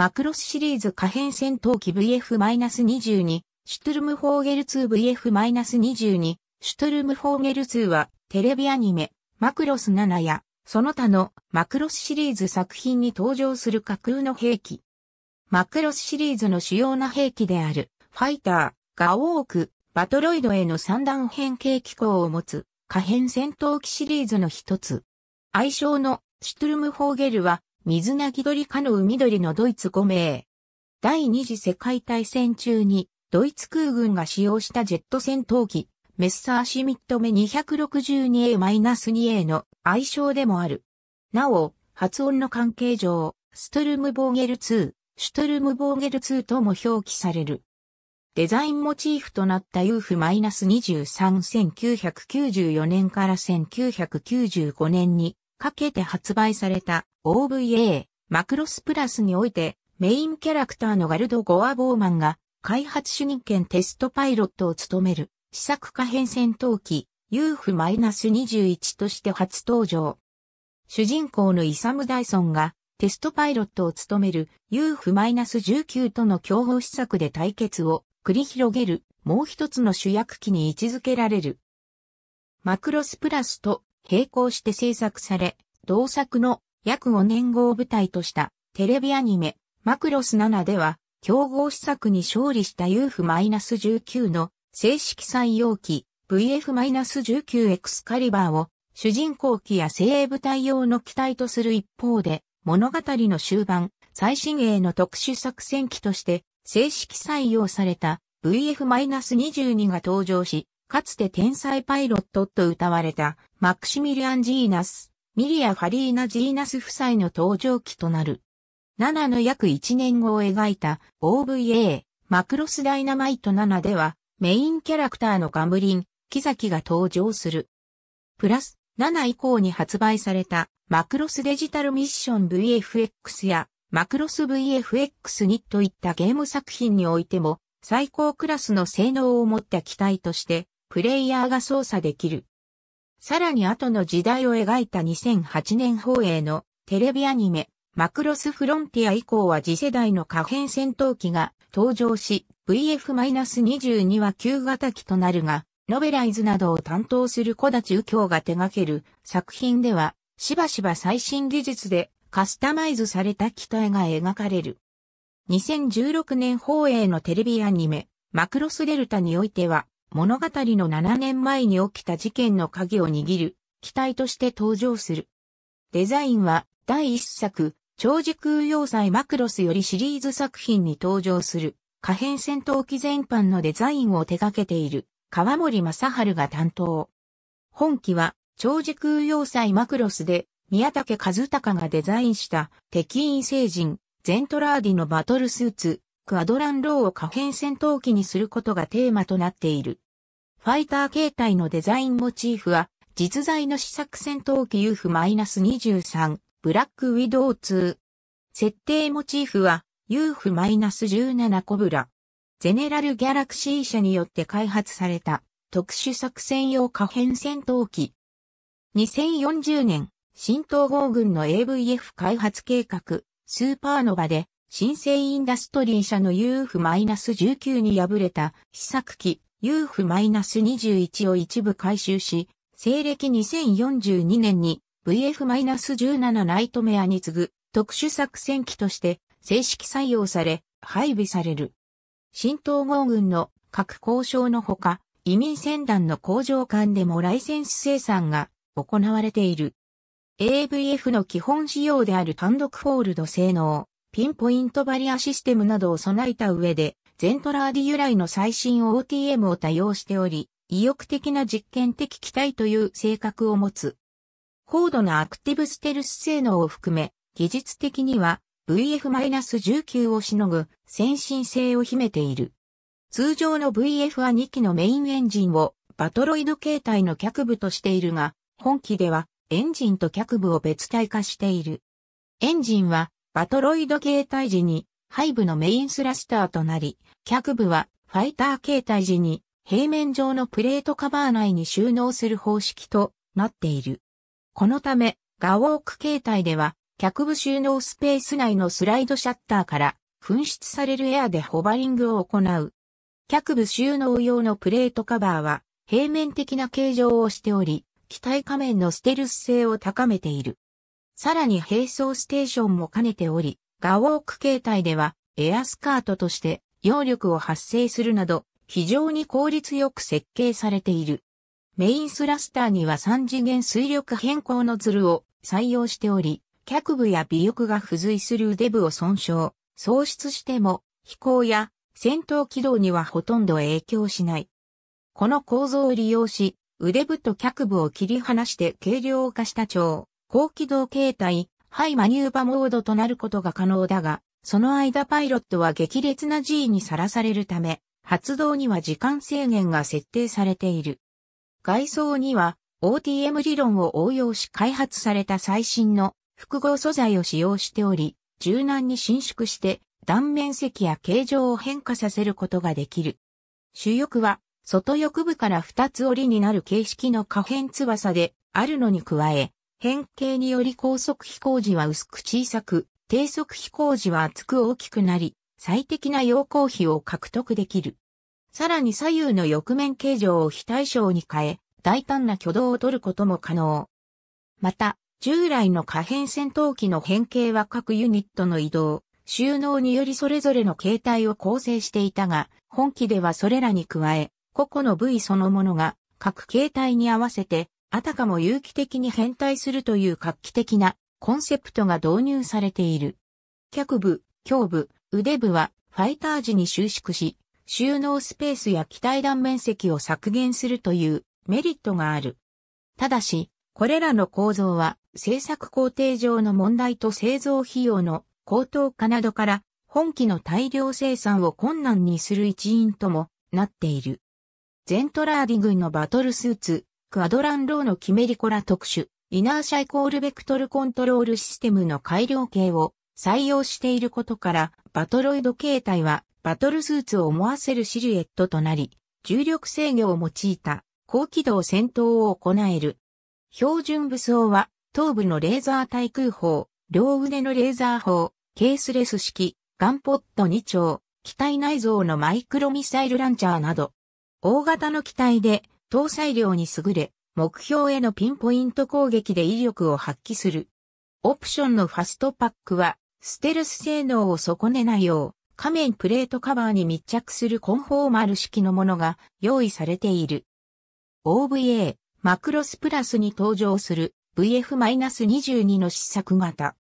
マクロスシリーズ可変戦闘機 VF-22、シュトゥルムホーゲル 2VF-22、シュトゥルムホーゲル2はテレビアニメ、マクロス7や、その他のマクロスシリーズ作品に登場する架空の兵器。マクロスシリーズの主要な兵器である、ファイター、ガオーク、バトロイドへの三段変形機構を持つ、可変戦闘機シリーズの一つ。愛称のシュトゥルムホーゲルは、水なぎ鳥かの海鳥のドイツ5名。第二次世界大戦中に、ドイツ空軍が使用したジェット戦闘機、メッサーシミットメ 262A-2A の愛称でもある。なお、発音の関係上、ストルムボーゲル2、シュトルムボーゲル2とも表記される。デザインモチーフとなった UF-23-1994 年から1995年にかけて発売された OVA マクロスプラスにおいてメインキャラクターのガルド・ゴアボーマンが開発主任兼テストパイロットを務める試作可変戦闘機 UF-21 として初登場。主人公のイサム・ダイソンがテストパイロットを務める UF-19 との競合施策で対決を繰り広げるもう一つの主役機に位置づけられる。マクロスプラスと並行して制作され、同作の約5年後を舞台としたテレビアニメマクロス7では競合施策に勝利した UF-19 の正式採用機 VF-19 エクスカリバーを主人公機や精鋭部隊用の機体とする一方で物語の終盤最新鋭の特殊作戦機として正式採用された VF-22 が登場し、かつて天才パイロットと歌われたマクシミリアン・ジーナス、ミリア・ファリーナ・ジーナス夫妻の登場機となる。7の約1年後を描いた OVA マクロスダイナマイト7ではメインキャラクターのガムリン、キザキが登場する。プラス7以降に発売されたマクロスデジタルミッション VFX やマクロス VFX2 といったゲーム作品においても最高クラスの性能を持った機体としてプレイヤーが操作できる。さらに後の時代を描いた2008年放映のテレビアニメマクロスフロンティア以降は次世代の可変戦闘機が登場し VF-22 は旧型機となるがノベライズなどを担当する小立右京が手掛ける作品ではしばしば最新技術でカスタマイズされた機体が描かれる。2016年放映のテレビアニメ、マクロスデルタにおいては、物語の7年前に起きた事件の鍵を握る機体として登場する。デザインは第一作、超時空要塞マクロスよりシリーズ作品に登場する可変戦闘機全般のデザインを手掛けている川森正春が担当。本機は超時空要塞マクロスで宮武和隆がデザインした敵員星人、ゼントラーディのバトルスーツ、クアドランローを可変戦闘機にすることがテーマとなっている。ファイター形態のデザインモチーフは、実在の試作戦闘機 UF-23、ブラックウィドウ2。設定モチーフは、UF-17 コブラ。ゼネラルギャラクシー社によって開発された特殊作戦用可変戦闘機。2040年、新統合軍の AVF 開発計画、スーパーノバで、新生インダストリー社の UF-19 に敗れた試作機 UF-21 を一部回収し、西暦2042年に VF-17 ナイトメアに次ぐ特殊作戦機として正式採用され配備される。新統合軍の各交渉のほか、移民船団の工場間でもライセンス生産が行われている。AVF の基本仕様である単独フォールド性能、ピンポイントバリアシステムなどを備えた上で、ゼントラーディ由来の最新 OTM を多用しており、意欲的な実験的機体という性格を持つ。高度なアクティブステルス性能を含め、技術的には VF-19 をしのぐ先進性を秘めている。通常の VF は2機のメインエンジンをバトロイド形態の脚部としているが、本機ではエンジンと脚部を別体化している。エンジンはバトロイド形態時に背部のメインスラスターとなり、脚部はファイター形態時に平面上のプレートカバー内に収納する方式となっている。このため、ガウォーク形態では脚部収納スペース内のスライドシャッターから噴出されるエアでホバリングを行う。脚部収納用のプレートカバーは平面的な形状をしており、機体仮面のステルス性を高めている。さらに並走ステーションも兼ねており、ガウォーク形態ではエアスカートとして揚力を発生するなど非常に効率よく設計されている。メインスラスターには3次元水力変更のズルを採用しており、脚部や尾翼が付随する腕部を損傷、喪失しても飛行や戦闘軌道にはほとんど影響しない。この構造を利用し、腕部と脚部を切り離して軽量化した超高機動形態、ハイマニューバモードとなることが可能だが、その間パイロットは激烈な G にさらされるため、発動には時間制限が設定されている。外装には OTM 理論を応用し開発された最新の複合素材を使用しており、柔軟に伸縮して断面積や形状を変化させることができる。主翼は外翼部から二つ折りになる形式の可変翼であるのに加え、変形により高速飛行時は薄く小さく、低速飛行時は厚く大きくなり、最適な陽光比を獲得できる。さらに左右の翼面形状を非対称に変え、大胆な挙動を取ることも可能。また、従来の可変戦闘機の変形は各ユニットの移動、収納によりそれぞれの形態を構成していたが、本機ではそれらに加え、個々の部位そのものが各形態に合わせて、あたかも有機的に変態するという画期的なコンセプトが導入されている。脚部、胸部、腕部はファイター時に収縮し、収納スペースや機体断面積を削減するというメリットがある。ただし、これらの構造は製作工程上の問題と製造費用の高騰化などから本機の大量生産を困難にする一因ともなっている。ゼントラーディ軍のバトルスーツ、クアドランローのキメリコラ特殊、イナーシャイコールベクトルコントロールシステムの改良形を採用していることから、バトロイド形態はバトルスーツを思わせるシルエットとなり、重力制御を用いた高機動戦闘を行える。標準武装は頭部のレーザー対空砲、両腕のレーザー砲、ケースレス式、ガンポット2丁、機体内蔵のマイクロミサイルランチャーなど、大型の機体で搭載量に優れ、目標へのピンポイント攻撃で威力を発揮する。オプションのファストパックは、ステルス性能を損ねないよう、仮面プレートカバーに密着するコンフォーマル式のものが用意されている。OVA、マクロスプラスに登場する VF-22 の試作型。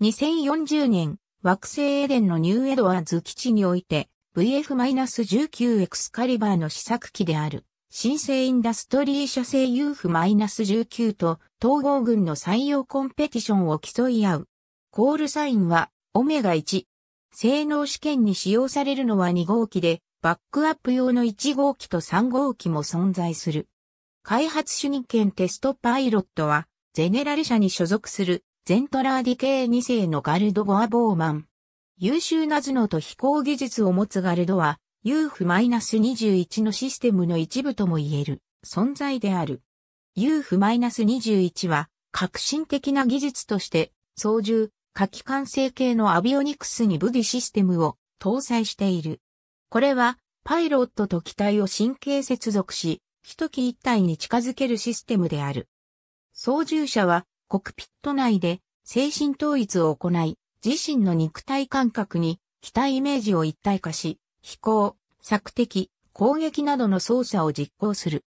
2040年、惑星エデンのニューエドワーズ基地において VF-19 エクスカリバーの試作機である。新生インダストリー社製 YF-19 と統合軍の採用コンペティションを競い合う。コールサインはオメガ1。性能試験に使用されるのは2号機で、バックアップ用の1号機と3号機も存在する。開発主任兼テストパイロットは、ゼネラル社に所属するゼントラーディ系2世のガルド・ボアボーマン。優秀な頭脳と飛行技術を持つガルドは、UF-21 のシステムの一部とも言える存在である。UF-21 は革新的な技術として操縦、火器管制系のアビオニクスにブディシステムを搭載している。これはパイロットと機体を神経接続し、一機一体に近づけるシステムである。操縦者はコクピット内で精神統一を行い、自身の肉体感覚に機体イメージを一体化し、飛行、索敵、攻撃などの操作を実行する。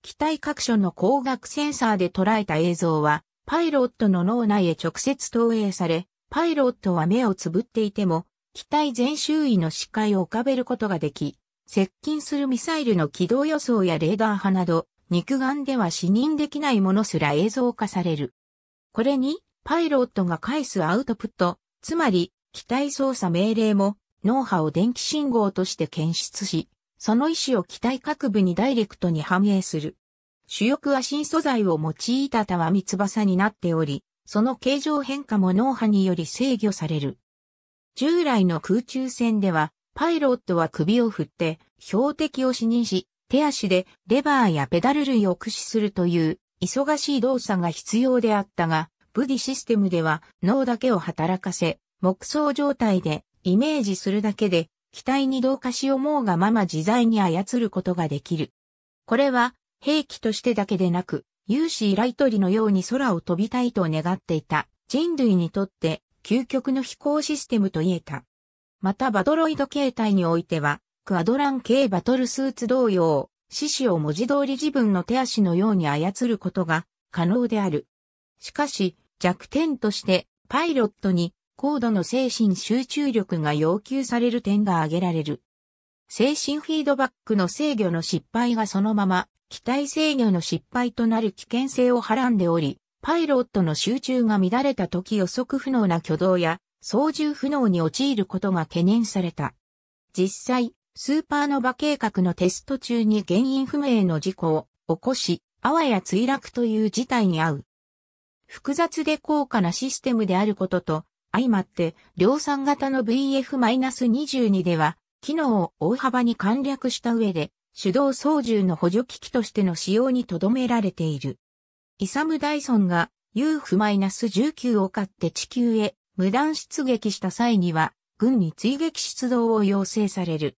機体各所の光学センサーで捉えた映像は、パイロットの脳内へ直接投影され、パイロットは目をつぶっていても、機体全周囲の視界を浮かべることができ、接近するミサイルの軌道予想やレーダー波など、肉眼では視認できないものすら映像化される。これに、パイロットが返すアウトプット、つまり、機体操作命令も、脳波を電気信号として検出し、その意思を機体各部にダイレクトに反映する。主翼は新素材を用いたたわみ翼になっており、その形状変化も脳波により制御される。従来の空中戦では、パイロットは首を振って、標的を視認し、手足でレバーやペダル類を駆使するという忙しい動作が必要であったが、ブディシステムでは脳だけを働かせ、木装状態でイメージするだけで機体に同化し思うがまま自在に操ることができる。これは兵器としてだけでなく、有志ライトリのように空を飛びたいと願っていた人類にとって究極の飛行システムと言えた。またバトロイド形態においては、クアドラン系バトルスーツ同様、獅子を文字通り自分の手足のように操ることが可能である。しかし、弱点として、パイロットに高度の精神集中力が要求される点が挙げられる。精神フィードバックの制御の失敗がそのまま、機体制御の失敗となる危険性をはらんでおり、パイロットの集中が乱れた時予測不能な挙動や操縦不能に陥ることが懸念された。実際、スーパーノバ計画のテスト中に原因不明の事故を起こし、あわや墜落という事態に遭う。複雑で高価なシステムであることと、相まって、量産型の VF-22 では、機能を大幅に簡略した上で、手動操縦の補助機器としての使用に留められている。イサム・ダイソンが UF-19 を買って地球へ無断出撃した際には、軍に追撃出動を要請される。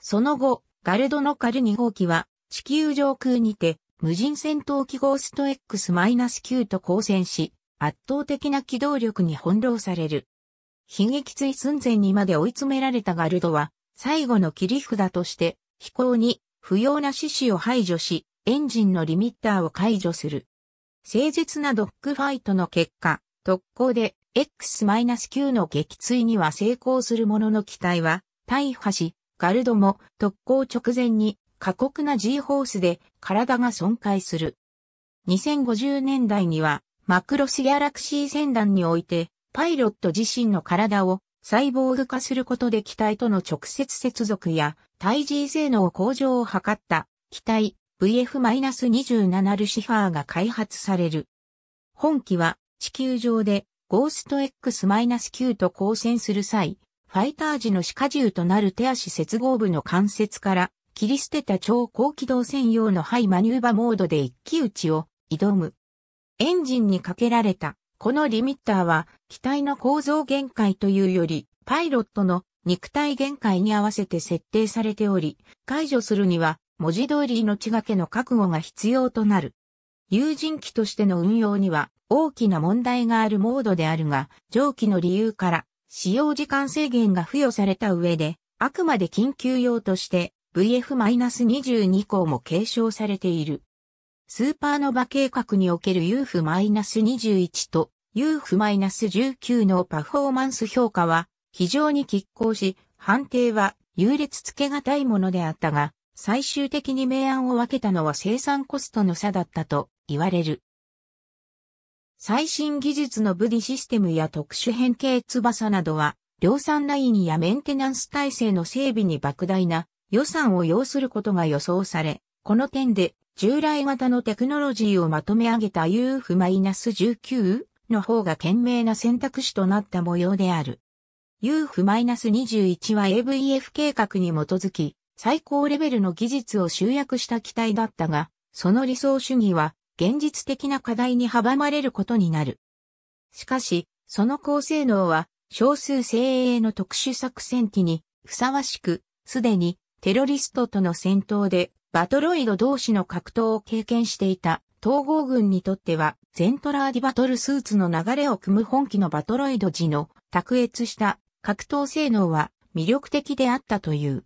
その後、ガルドのカル2号機は地球上空にて無人戦闘機ゴースト X-9 と交戦し、圧倒的な機動力に翻弄される。悲劇追寸前にまで追い詰められたガルドは、最後の切り札として、飛行に不要な獅子を排除し、エンジンのリミッターを解除する。誠実なドッグファイトの結果、特攻で X-9 の撃墜には成功するものの機体は大破し、ガルドも特攻直前に過酷な G ホースで体が損壊する。2050年代にはマクロスギャラクシー戦団においてパイロット自身の体をサイボーグ化することで機体との直接接続や対 G 性能向上を図った機体 VF-27 ルシファーが開発される。本機は地球上でゴースト X-9 と交戦する際、ファイター時の歯科銃となる手足接合部の関節から切り捨てた超高機動専用のハイマニューバモードで一騎打ちを挑む。エンジンにかけられたこのリミッターは機体の構造限界というよりパイロットの肉体限界に合わせて設定されており、解除するには文字通り命がけの覚悟が必要となる。有人機としての運用には大きな問題があるモードであるが、上記の理由から使用時間制限が付与された上で、あくまで緊急用として VF-22 項も継承されている。スーパーノバ計画における UF-21 と UF-19 のパフォーマンス評価は非常に拮抗し、判定は優劣つけがたいものであったが、最終的に明暗を分けたのは生産コストの差だったと言われる。最新技術のブディシステムや特殊変形翼などは、量産ラインやメンテナンス体制の整備に莫大な予算を要することが予想され、この点で従来型のテクノロジーをまとめ上げた UF-19 の方が賢明な選択肢となった模様である。UF-21 は AVF 計画に基づき、最高レベルの技術を集約した機体だったが、その理想主義は現実的な課題に阻まれることになる。しかし、その高性能は少数精鋭の特殊作戦機にふさわしく、すでにテロリストとの戦闘でバトロイド同士の格闘を経験していた統合軍にとってはゼントラーディバトルスーツの流れを組む本機のバトロイド時の卓越した格闘性能は魅力的であったという。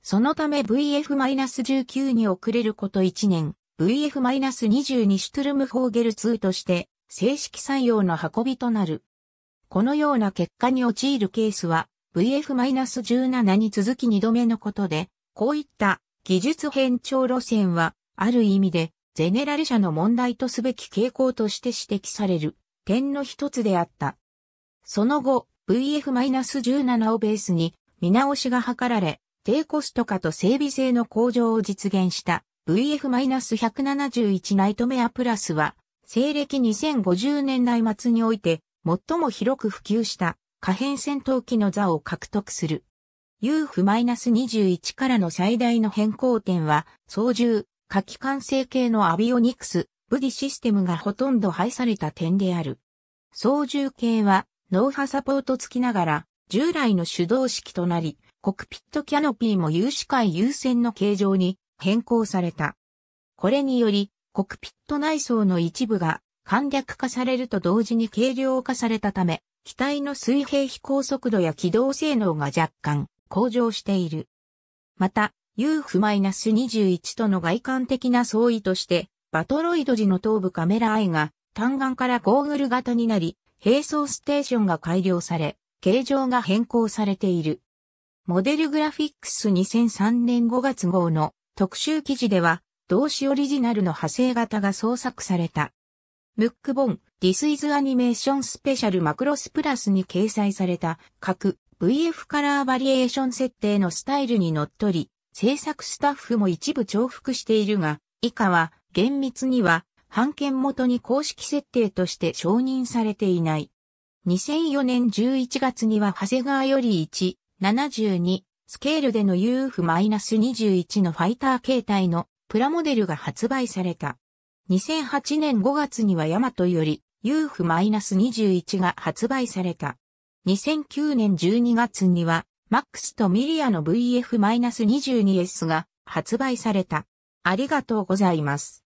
そのため VF-19 に遅れること1年、VF-22 シュトゥルムフォーゲル2として正式採用の運びとなる。このような結果に陥るケースは VF-17 に続き2度目のことで、こういった技術変調路線は、ある意味で、ゼネラル社の問題とすべき傾向として指摘される点の一つであった。その後、VF-17 をベースに見直しが図られ、低コスト化と整備性の向上を実現した VF-171 ナイトメアプラスは、西暦2050年代末において最も広く普及した可変戦闘機の座を獲得する。UF-21 からの最大の変更点は、操縦、下機関成系のアビオニクス、ブディシステムがほとんど廃された点である。操縦系は脳波サポート付きながら従来の手動式となり、コクピットキャノピーも有視界優先の形状に変更された。これにより、コクピット内装の一部が簡略化されると同時に軽量化されたため、機体の水平飛行速度や機動性能が若干向上している。また、UF-21 との外観的な相違として、バトロイド時の頭部カメラアイが単眼からゴーグル型になり、並走ステーションが改良され、形状が変更されている。モデルグラフィックス2003年5月号の特集記事では、同種オリジナルの派生型が創作された。ムックボン、This is Animation Special Macros Plus に掲載された各 VF カラーバリエーション設定のスタイルにのっとり、制作スタッフも一部重複しているが、以下は厳密には版権元に公式設定として承認されていない。2004年11月には長谷川より1、72、スケールでの UF-21 のファイター形態のプラモデルが発売された。2008年5月にはヤマトより UF-21 が発売された。2009年12月にはマックスとミリアの VF-22S が発売された。ありがとうございます。